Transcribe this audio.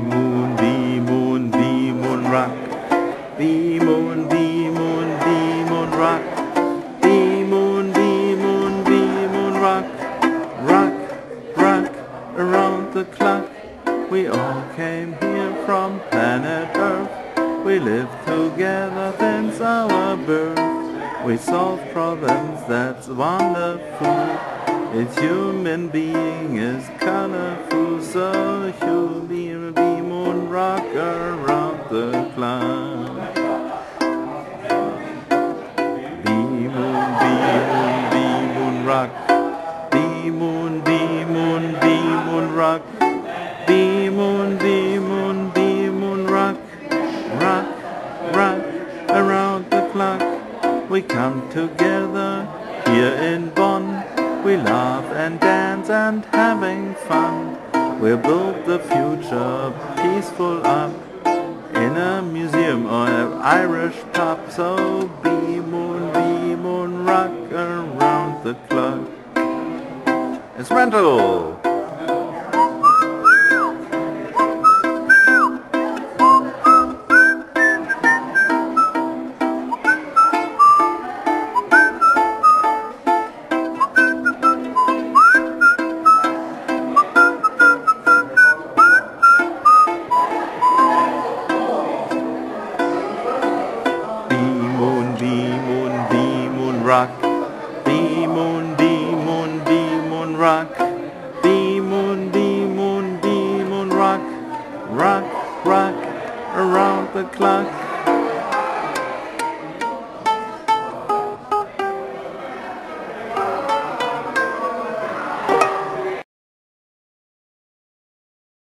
moon, BIMUN, the moon rock. BIMUN, the moon, BIMUN rock. BIMUN, the moon, BIMUN rock. Rock, rock, around the clock. We all came here from planet Earth. We live together since our birth. We solve problems, that's wonderful. Each human being is colorful, so you'll be a BIMUN rock around the clock. Be moon, be moon rock. Rock. Rock. Rock, rock around the clock. We come together here in Bonn. We laugh and dance and having fun. We'll build the future peaceful up in a museum or an Irish pub. So BIMUN, be moon, rock around the clock. It's rental. Rock. BIMUN, be moon, be moon rock. BIMUN, be moon, BIMUN rock. Rock, rock around the clock.